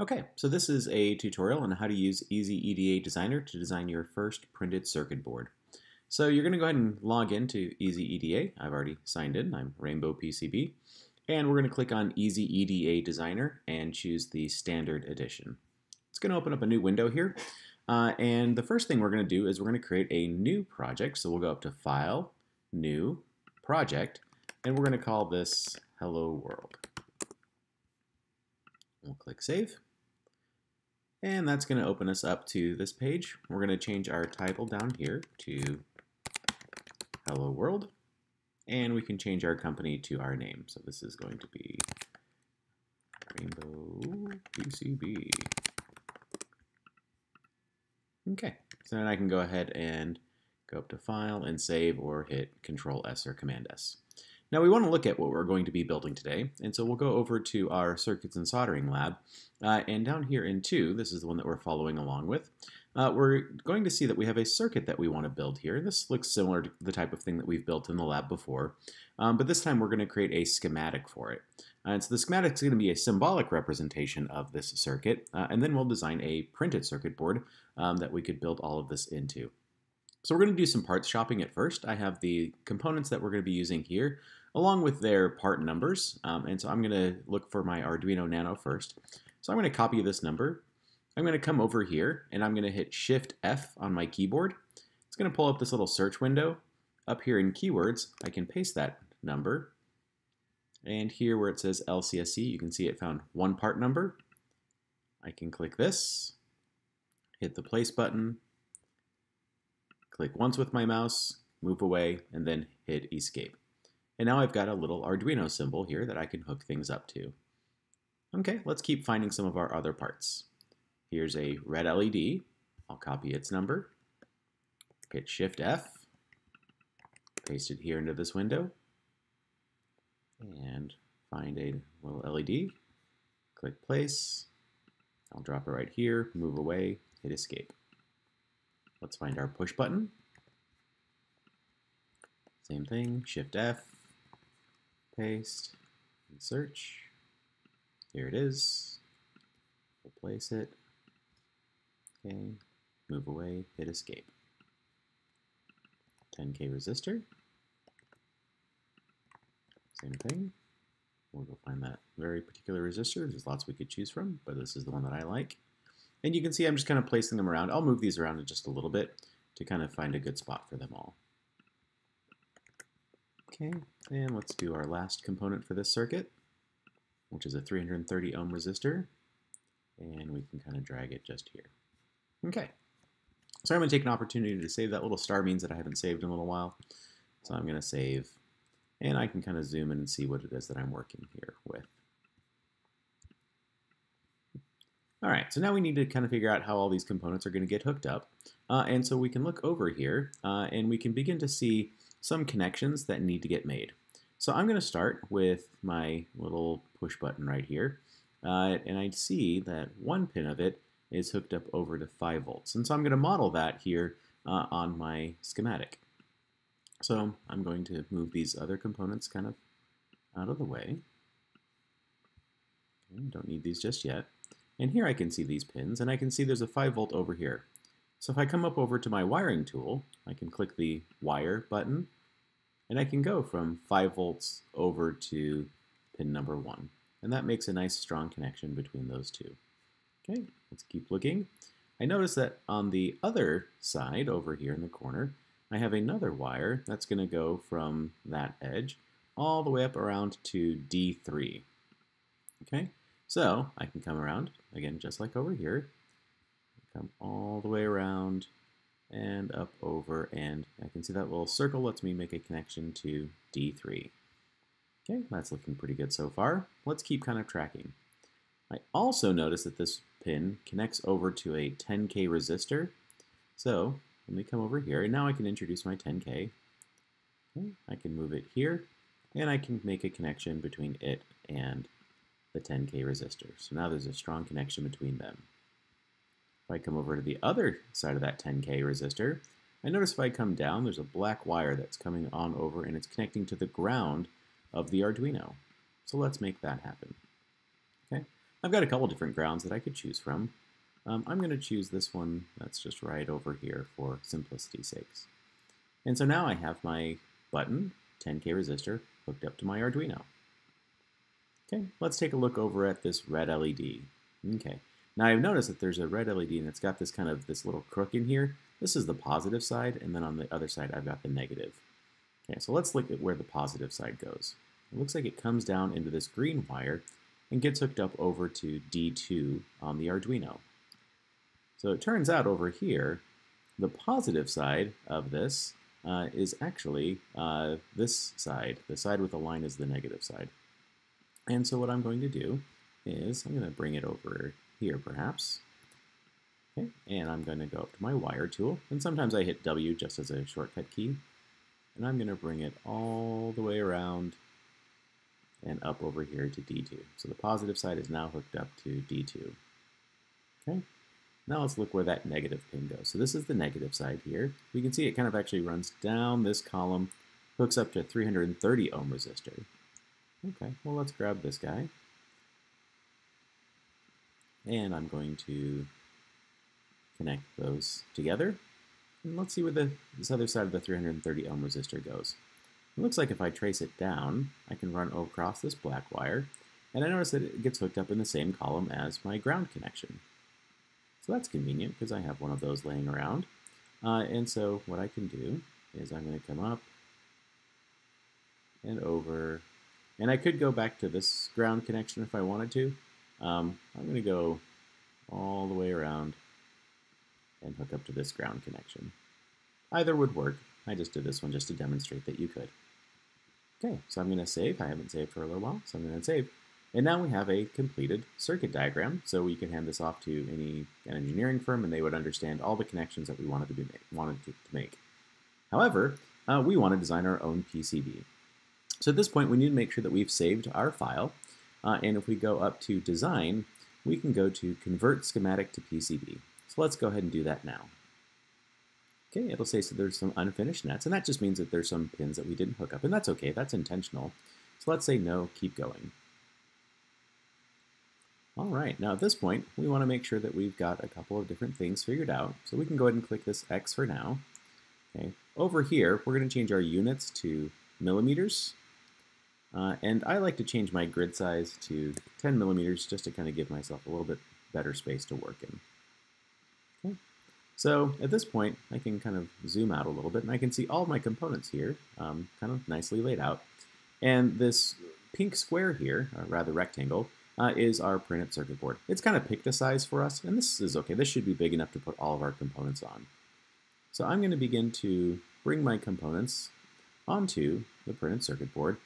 Okay, so this is a tutorial on how to use EasyEDA Designer to design your first printed circuit board. So you're going to go ahead and log into EasyEDA. I've already signed in. I'm Rainbow PCB. And we're going to click on EasyEDA Designer and choose the Standard Edition. It's going to open up a new window here. Uh, and the first thing we're going to do is we're going to create a new project. So we'll go up to File, New, Project, and we're going to call this Hello World. We'll click Save. And that's going to open us up to this page. We're going to change our title down here to Hello World. And we can change our company to our name. So this is going to be Rainbow PCB. Okay, so then I can go ahead and go up to File and Save or hit Control S or Command S. Now we want to look at what we're going to be building today, and so we'll go over to our Circuits and Soldering lab, uh, and down here in 2, this is the one that we're following along with, uh, we're going to see that we have a circuit that we want to build here. This looks similar to the type of thing that we've built in the lab before, um, but this time we're going to create a schematic for it. Uh, and so the schematic is going to be a symbolic representation of this circuit, uh, and then we'll design a printed circuit board um, that we could build all of this into. So we're going to do some parts shopping at first. I have the components that we're going to be using here along with their part numbers. Um, and so I'm going to look for my Arduino Nano first. So I'm going to copy this number. I'm going to come over here and I'm going to hit Shift F on my keyboard. It's going to pull up this little search window. Up here in keywords, I can paste that number. And here where it says LCSC, you can see it found one part number. I can click this, hit the place button, click once with my mouse, move away, and then hit escape. And now I've got a little Arduino symbol here that I can hook things up to. Okay, let's keep finding some of our other parts. Here's a red LED. I'll copy its number. Hit Shift F. Paste it here into this window. And find a little LED. Click Place. I'll drop it right here, move away, hit Escape. Let's find our push button. Same thing, Shift F, paste, and search. Here it is. We'll it. Okay, move away, hit escape. 10K resistor. Same thing. We'll go find that very particular resistor. There's lots we could choose from, but this is the one that I like. And you can see I'm just kind of placing them around. I'll move these around just a little bit to kind of find a good spot for them all. Okay, and let's do our last component for this circuit, which is a 330 ohm resistor. And we can kind of drag it just here. Okay, so I'm going to take an opportunity to save that little star means that I haven't saved in a little while. So I'm going to save, and I can kind of zoom in and see what it is that I'm working here with. All right, so now we need to kind of figure out how all these components are going to get hooked up. Uh, and so we can look over here, uh, and we can begin to see some connections that need to get made. So I'm going to start with my little push button right here. Uh, and I see that one pin of it is hooked up over to 5 volts. And so I'm going to model that here uh, on my schematic. So I'm going to move these other components kind of out of the way. Okay, don't need these just yet. And here I can see these pins, and I can see there's a 5 volt over here. So if I come up over to my wiring tool, I can click the wire button, and I can go from 5 volts over to pin number 1. And that makes a nice strong connection between those two. Okay, let's keep looking. I notice that on the other side, over here in the corner, I have another wire that's going to go from that edge all the way up around to D3. Okay, so I can come around, again, just like over here, come all the way around and up over, and I can see that little circle lets me make a connection to D3. Okay, that's looking pretty good so far. Let's keep kind of tracking. I also notice that this pin connects over to a 10K resistor. So let me come over here, and now I can introduce my 10K. Okay, I can move it here, and I can make a connection between it and the 10K resistor. So now there's a strong connection between them. If I come over to the other side of that 10K resistor, I notice if I come down, there's a black wire that's coming on over and it's connecting to the ground of the Arduino. So let's make that happen. Okay, I've got a couple different grounds that I could choose from. Um, I'm going to choose this one that's just right over here for simplicity's sakes. And so now I have my button, 10K resistor, hooked up to my Arduino. Okay, let's take a look over at this red LED. Okay, now I've noticed that there's a red LED and it's got this kind of this little crook in here. This is the positive side, and then on the other side I've got the negative. Okay, so let's look at where the positive side goes. It looks like it comes down into this green wire and gets hooked up over to D2 on the Arduino. So it turns out over here, the positive side of this uh, is actually uh, this side. The side with the line is the negative side. And so what I'm going to do is I'm going to bring it over here perhaps. Okay, and I'm going to go up to my wire tool, and sometimes I hit W just as a shortcut key. And I'm going to bring it all the way around and up over here to D2. So the positive side is now hooked up to D2. Okay, now let's look where that negative pin goes. So this is the negative side here. We can see it kind of actually runs down this column, hooks up to 330 ohm resistor. Okay, well let's grab this guy. And I'm going to connect those together. And let's see where the, this other side of the 330 ohm resistor goes. It looks like if I trace it down, I can run across this black wire, and I notice that it gets hooked up in the same column as my ground connection. So that's convenient because I have one of those laying around. Uh, and so what I can do is I'm going to come up and over, and I could go back to this ground connection if I wanted to. Um, I'm going to go all the way around and hook up to this ground connection. Either would work. I just did this one just to demonstrate that you could. Okay, so I'm going to save. I haven't saved for a little while, so I'm going to save. And now we have a completed circuit diagram, so we can hand this off to any an engineering firm and they would understand all the connections that we wanted to, be wanted to, to make. However, uh, we want to design our own PCB. So at this point, we need to make sure that we've saved our file. Uh, and if we go up to Design, we can go to Convert Schematic to PCB. So let's go ahead and do that now. Okay, it'll say so there's some unfinished nets, and that just means that there's some pins that we didn't hook up, and that's okay, that's intentional. So let's say no, keep going. All right, now at this point, we want to make sure that we've got a couple of different things figured out. So we can go ahead and click this X for now. Okay, over here, we're going to change our units to millimeters. Uh, and I like to change my grid size to 10 millimeters just to kind of give myself a little bit better space to work in. Okay. So at this point, I can kind of zoom out a little bit and I can see all my components here, um, kind of nicely laid out. And this pink square here, or rather rectangle, uh, is our printed circuit board. It's kind of picked a size for us, and this is okay. This should be big enough to put all of our components on. So I'm going to begin to bring my components onto the printed circuit board,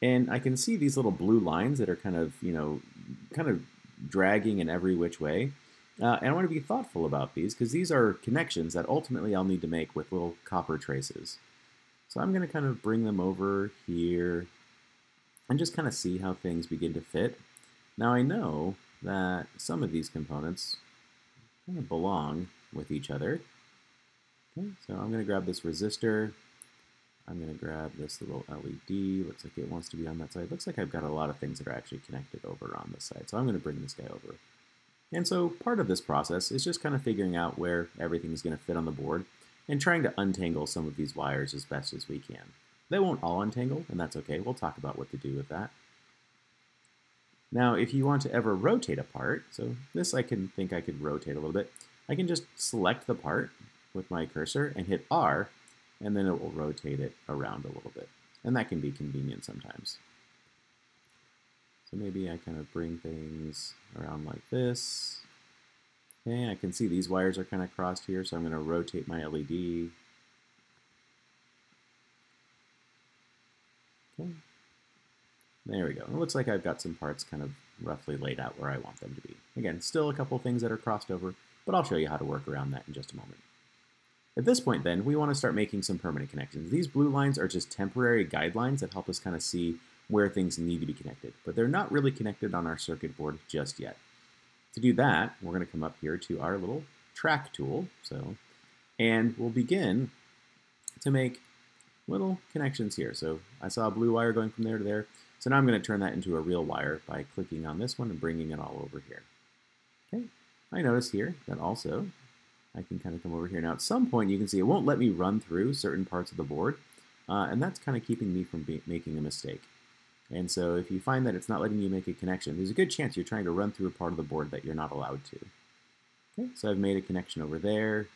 and I can see these little blue lines that are kind of, you know, kind of dragging in every which way. Uh, and I want to be thoughtful about these because these are connections that ultimately I'll need to make with little copper traces. So I'm going to kind of bring them over here and just kind of see how things begin to fit. Now I know that some of these components kind of belong with each other. Okay, so I'm going to grab this resistor. I'm going to grab this little LED. Looks like it wants to be on that side. Looks like I've got a lot of things that are actually connected over on this side. So I'm going to bring this guy over. And so part of this process is just kind of figuring out where everything's going to fit on the board and trying to untangle some of these wires as best as we can. They won't all untangle, and that's okay. We'll talk about what to do with that. Now, if you want to ever rotate a part, so this I can think I could rotate a little bit, I can just select the part with my cursor and hit R, and then it will rotate it around a little bit. And that can be convenient sometimes. So maybe I kind of bring things around like this. Okay, I can see these wires are kind of crossed here, so I'm going to rotate my LED. Okay, there we go. It looks like I've got some parts kind of roughly laid out where I want them to be. Again, still a couple things that are crossed over, but I'll show you how to work around that in just a moment. At this point then, we want to start making some permanent connections. These blue lines are just temporary guidelines that help us kind of see where things need to be connected, but they're not really connected on our circuit board just yet. To do that, we're going to come up here to our little track tool, so, and we'll begin to make little connections here. So I saw a blue wire going from there to there. So now I'm going to turn that into a real wire by clicking on this one and bringing it all over here. Okay, I notice here that also I can kind of come over here. Now at some point you can see it won't let me run through certain parts of the board, uh, and that's kind of keeping me from making a mistake. And so if you find that it's not letting you make a connection, there's a good chance you're trying to run through a part of the board that you're not allowed to. Okay, so I've made a connection over there.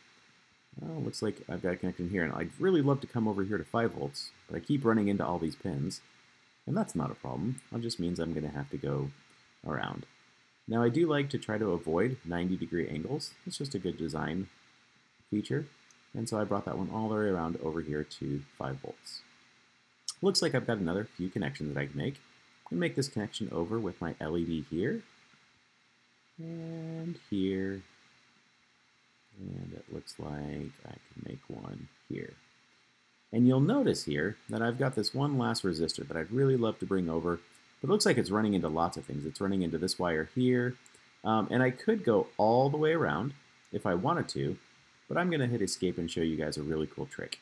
Well, looks like I've got a connection here, and I'd really love to come over here to 5 volts, but I keep running into all these pins, and that's not a problem. That just means I'm going to have to go around. Now I do like to try to avoid 90 degree angles. It's just a good design feature. And so I brought that one all the way around over here to 5 volts. Looks like I've got another few connections that I can make. I can make this connection over with my LED here, and here, and it looks like I can make one here. And you'll notice here that I've got this one last resistor that I'd really love to bring over, it looks like it's running into lots of things. It's running into this wire here, um, and I could go all the way around if I wanted to, but I'm going to hit escape and show you guys a really cool trick.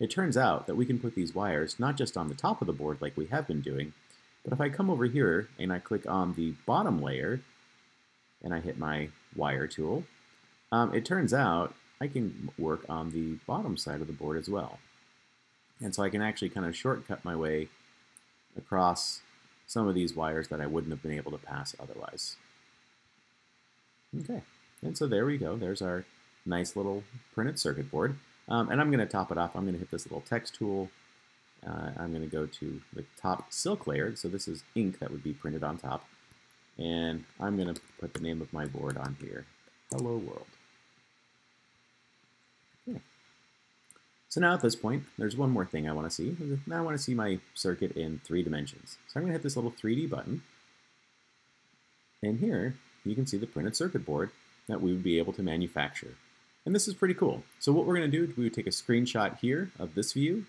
It turns out that we can put these wires not just on the top of the board like we have been doing, but if I come over here and I click on the bottom layer and I hit my wire tool, um, it turns out I can work on the bottom side of the board as well. And so I can actually kind of shortcut my way across some of these wires that I wouldn't have been able to pass otherwise. Okay, and so there we go. There's our nice little printed circuit board. Um, and I'm going to top it off. I'm going to hit this little text tool. Uh, I'm going to go to the top silk layer. So this is ink that would be printed on top. And I'm going to put the name of my board on here. Hello World. Okay. So now at this point, there's one more thing I want to see. Now I want to see my circuit in three dimensions. So I'm going to hit this little 3D button. And here, you can see the printed circuit board that we would be able to manufacture. And this is pretty cool. So what we're going to do, we would take a screenshot here of this view,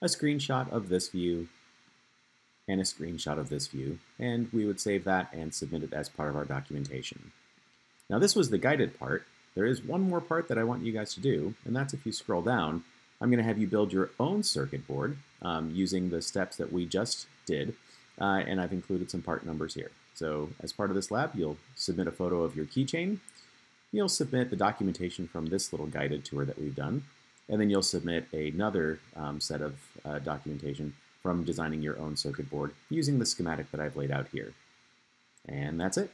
a screenshot of this view, and a screenshot of this view, and we would save that and submit it as part of our documentation. Now this was the guided part. There is one more part that I want you guys to do, and that's if you scroll down, I'm going to have you build your own circuit board um, using the steps that we just did, uh, and I've included some part numbers here. So as part of this lab, you'll submit a photo of your keychain, you'll submit the documentation from this little guided tour that we've done, and then you'll submit another um, set of uh, documentation from designing your own circuit board using the schematic that I've laid out here. And that's it.